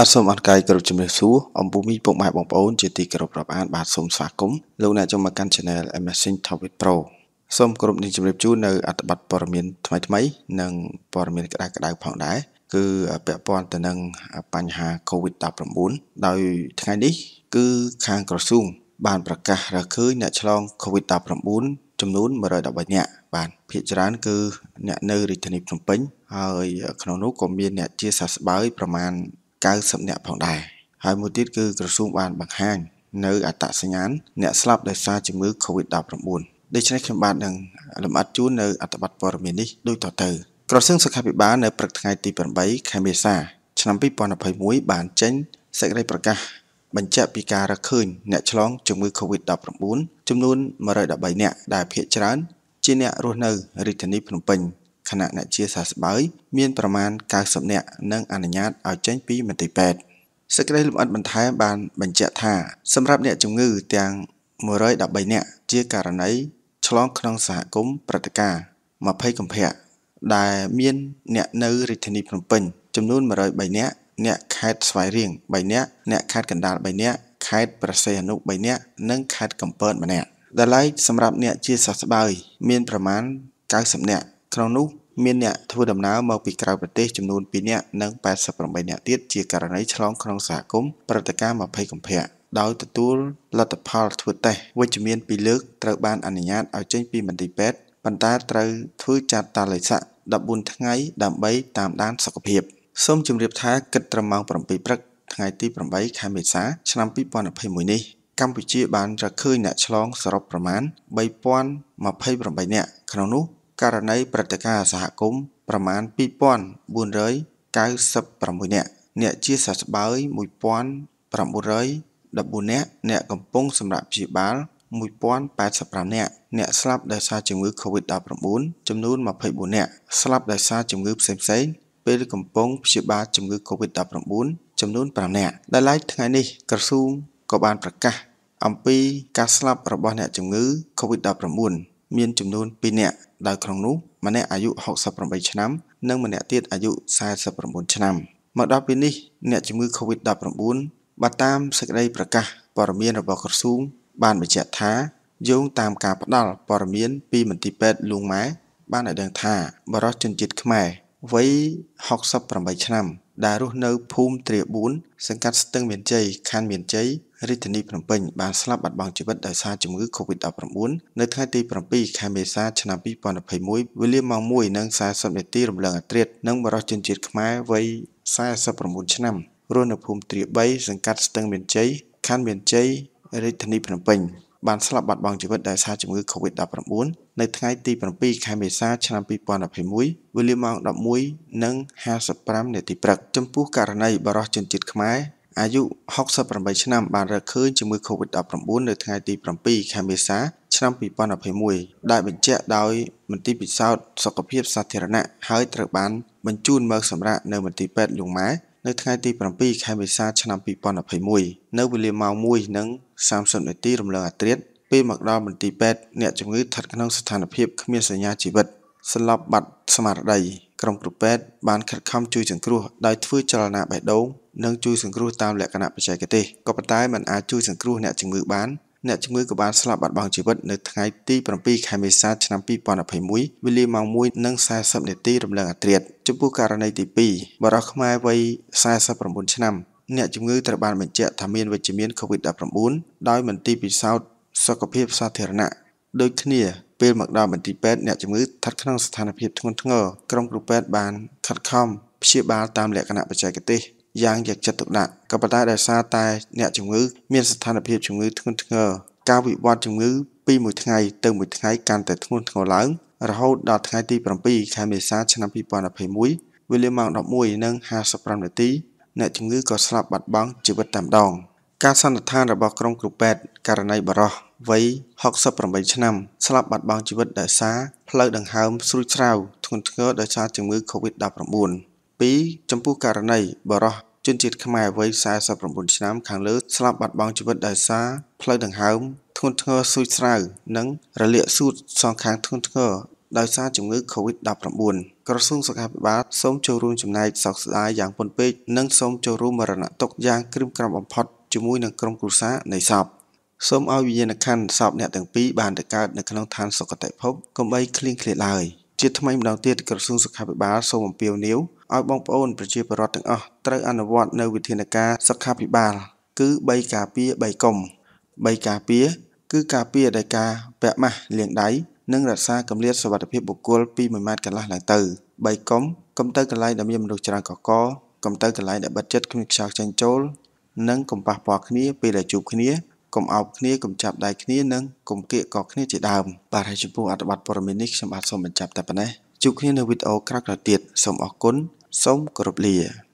បាទសូមអរកាយគោរពជំរាបសួរអំពូមីពុកម៉ែបងប្អូនជាទីគោរពរាប់អានបាទសូមស្វាគមន៍លោកអ្នកចូលមកកាន់ Channel Amazing Top with Pro សូមគោរពនឹងជម្រាបជូននៅអត្ថបទព័ត៌មានថ្មីថ្មីនិងព័ត៌មានក្តៅក្តៅផងដែរគឺពាក់ព័ន្ធទៅនឹងបញ្ហា COVID-19 ដោយថ្ងៃនេះ គឺខាងក្រសួងបានប្រកាសរកឃើញអ្នកឆ្លង COVID-19 ចំនួន113នាក់បាទភាគច្រើនគឺអ្នកនៅរាជធានីភ្នំពេញហើយក្នុងនោះក៏មានអ្នកជាសះស្បើយប្រមាណ 90នាក់ផងដែរហើយមួយទៀតគឺក្រសួងបានបង្ហាញនៅអត្តសញ្ញាណអ្នកស្លាប់ដោយសារជំងឺ Covid-19 ដូច្នេះខ្ញុំបាទនឹងលម្អិតជូននៅអត្ថបទព័ត៌មាននេះដូចតទៅក្រសួងសុខាភិបាលនៅព្រឹកថ្ងៃទី8ខែមេសាឆ្នាំ2021បានចេញសេចក្តីប្រកាសបញ្ជាក់ពីការរកឃើញអ្នកឆ្លងជំងឺ Covid-19 ចំនួន113នាក់ដែលភាគច្រើនជាអ្នករស់នៅរាជធានីភ្នំពេញ ខណៈអ្នកជាសះស្បើយមានប្រមាណ90នាក់និងអនុញ្ញាតឲ្យចេញពីមន្ទីរពេទ្យសេចក្តីលម្អិតបន្ថែមបានបញ្ជាក់ថាសម្រាប់អ្នកជំងឺទាំង113នាក់ជាករណីឆ្លងក្នុងសហគមន៍ព្រឹត្តិការណ៍20កុម្ភៈដែលមានអ្នកនៅរាជធានីភ្នំពេញចំនួន103នាក់អ្នកខេត្តស្វាយរៀង3នាក់អ្នកខេត្តកណ្ដាល3នាក់ខេត្តប្រសេះអនុ3នាក់និងខេត្តកំពត1នាក់ដែលឡែកសម្រាប់អ្នកជាសះស្បើយមានប្រមាណ90នាក់ក្នុងនោះ មានអ្នកធ្វើដំណើរមកពីក្រៅប្រទេសចំនួន2នាក់និង88នាក់ទៀតជាករណីឆ្លងក្នុងសហគមន៍ព្រឹត្តិការណ៍20កុម្ភៈដោយទទួលលទ្ធផលធ្វើតេស្តវិជ្ជមានពីរលើកត្រូវបានអនុញ្ញាតឲ្យចេញពីមន្ទីរពេទ្យប៉ុន្តែត្រូវធ្វើចាត់តាលិស័ក14ថ្ងៃដើម្បីតាមដានសុខភាពសូមជម្រាបថាគិតត្រឹមម៉ោង7ព្រឹកថ្ងៃទី8ខែមេសាឆ្នាំ2021នេះកម្ពុជាបានរកឃើញអ្នកឆ្លងសរុបប្រមាណ3028នាក់ក្នុងនោះ ករណីព្រឹត្តិការណ៍សហគមន៍ប្រមាណ2496នាក់អ្នកជាសះស្បើយ1914នាក់អ្នកកំពុងសម្រាប់ព្យាបាល1085នាក់អ្នកស្លាប់ដោយសារជំងឺ Covid-19 ចំនួន24នាក់ស្លាប់ដោយសារជំងឺផ្សេងៗពេលកំពុងព្យាបាលជំងឺ Covid-19 ចំនួន5នាក់ដែលឡែកថ្ងៃនេះក្រសួងក៏បានប្រកាសអំពីការស្លាប់របស់អ្នកជំងឺ Covid-19 មានចំនួន2នាក់ដោយក្នុងនោះម្នាក់អាយុ68ឆ្នាំ និងម្នាក់ទៀតអាយុ49ឆ្នាំមកដល់ពេលនេះអ្នកជំងឺ Covid-19 បើតាមសេចក្តីប្រកាសព័ត៌មានរបស់ក្រសួង បានបញ្ជាក់ថាយោងតាមការផ្ដល់ព័ត៌មានពីមន្ទីរពេទ្យលួងម៉ែបានឲ្យដឹងថាបរិសុទ្ធជនជាតិខ្មែរវ័យ68ឆ្នាំ ដែលរស់នៅភូមិទ្រា4សង្កាត់ស្ទឹងមានជ័យខណ្ឌមានជ័យរាជធានីភ្នំពេញបានស្លាប់បាត់បង់ជីវិតដោយសារជំងឺ Covid-19 នៅថ្ងៃទី7ខែមេសាឆ្នាំ2021វេលាម៉ោង1:40នាទីរំលងអត្រាតនិងបរិសុទ្ធជនជាតិខ្មែរវ័យ49ឆ្នាំរស់នៅភូមិទ្រា3សង្កាត់ស្ទឹងមានជ័យខណ្ឌមានជ័យរាជធានីភ្នំពេញ បានស្លាប់បាត់បង់ជីវិតដោយសារជំងឺ Covid-19 នៅថ្ងៃទី7ខែមេសាឆ្នាំ2021វេលាម៉ោង11:55នាទីព្រឹកចំពោះករណីបរិសុទ្ធជនជាតិខ្មែរអាយុ68ឆ្នាំបានរកឃើញជំងឺ Covid-19 នៅថ្ងៃទី7ខែមេសាឆ្នាំ2021ដែលបញ្ជាក់ដោយមន្ទីរពិសោធន៍សុខភាពសាធារណៈហើយត្រូវបានបញ្ជូនមកសម្រាកនៅមន្ទីរពេទ្យលួងម៉ែ នៅថ្ងៃទី7ខែមេសាឆ្នាំ2021នៅវេលាម៉ោង1:30នាទីរំលងអាត្រាតពេលមកដល់មន្ទីរពេទ្យអ្នកជំងឺស្ថិតក្នុងស្ថានភាពគ្មានសញ្ញាជីវិតសន្លប់បាត់ស្មារតីក្រុមគ្រូពេទ្យបានខិតខំជួយសង្គ្រោះដោយធ្វើចលនាបេះដូងនិងជួយសង្គ្រោះតាមលក្ខណៈបច្ចេកទេសក៏ប៉ុន្តែมันអាចជួយសង្គ្រោះអ្នកជំងឺបាន អ្នកជំងឺក៏បានស្លាប់បាត់បង់ជីវិតនៅថ្ងៃទី7ខែមេសាឆ្នាំ2021វេលាម៉ោង1:40នាទីរំលងអាត្រាតចំពោះករណីទី2បរិសុទ្ធខ្មែរវ័យ49ឆ្នាំអ្នកជំងឺត្រូវបានបញ្ជាក់ថាមានវិជ្ជមាន COVID-19 ដោយមន្ទីរពិសោធន៍សុខភាពសាធារណៈដូចគ្នាពេលមកដល់មន្ទីរពេទ្យអ្នកជំងឺស្ថិតក្នុងស្ថានភាពធ្ងន់ធ្ងរក្រុមគ្រូពេទ្យបានខិតខំព្យាបាលតាមលក្ខណៈបច្ចេកទេស យ៉ាងយកចិត្តទុកដាក់ក៏ប៉ុន្តែដោយសារតែអ្នកជំងឺមានស្ថានភាពជំងឺធ្ងន់ធ្ងរការវិវត្តជំងឺពីមួយថ្ងៃទៅមួយថ្ងៃកាន់តែធ្ងន់ធ្ងរឡើងរហូតដល់ថ្ងៃទី7ខែមេសាឆ្នាំ2021វេលាម៉ោង11:55នាទីអ្នកជំងឺក៏ស្លាប់បាត់បង់ជីវិតតែម្ដងការសន្និដ្ឋានរបស់ក្រុមគ្រូពេទ្យករណីបរោះវ័យ68ឆ្នាំស្លាប់បាត់បង់ជីវិតដោយសារផ្លូវដង្ហើមស្រួចស្រាវធ្ងន់ធ្ងរដោយសារជំងឺ Covid-19 2ចំពោះករណីបរោះ ជនជាតិខ្មែរវ័យ49ឆ្នាំខាងលើស្លាប់បាត់បង់ជីវិតដោយសារផ្លូវដង្ហើមធ្ងន់ធ្ងរស៊ូចស្រាវ និងរលាកសួតសងខាងធ្ងន់ធ្ងរដោយសារជំងឺ Covid-19 ក្រសួងសុខាភិបាលសូមចូលរួមចំណែកសោកស្ដាយយ៉ាងពន់ពេកនិងសូមចូលរួមមរណទុក្ខយ៉ាងក្រៀមក្រំបំផុតជាមួយនឹងក្រុមគ្រួសារនៃសពសូមឲ្យវិញ្ញាណក្ខន្ធសពអ្នកទាំងពីរបានទៅកើតនៅក្នុងឋានសុគតិភពកុំបីឃ្លៀងឃ្លាតឡើយ ជាថ្មីម្ដងទៀតក្រសួងសុខាភិបាលសូមអំពាវនាវឲ្យបងប្អូនប្រជាពលរដ្ឋទាំងអស់ត្រូវអនុវត្តនូវវិធានការសុខាភិបាល គឺ3ការពារ3កុំ3ការពារគឺការពារដោយការពាក់ម៉ាស់លាងដៃនិងរក្សាកម្រិតសុវត្ថិភាពបុគ្គលពី1ម៉ែត្រកន្លះឡើងទៅ3កុំកុំទៅកន្លែងដែលមានមនុស្សច្រើនកកកុំទៅកន្លែងដែលបិទជិតគ្មានខ្យល់ចេញចូល និងកុំប៉ះពាល់គ្នាពេលដែលជួបគ្នា កុំអោបគ្នាកុំចាប់ដៃគ្នានិងកុំគៀកកគ្នាជាដើមបាទហើយចំពោះអត្ថបទព័ត៌មាននេះខ្ញុំបាទសូមបញ្ចប់តែប៉ុណ្ណេះជួបគ្នានៅវីដេអូក្រោយៗទៀតសូមអរគុណសូមគោរពលា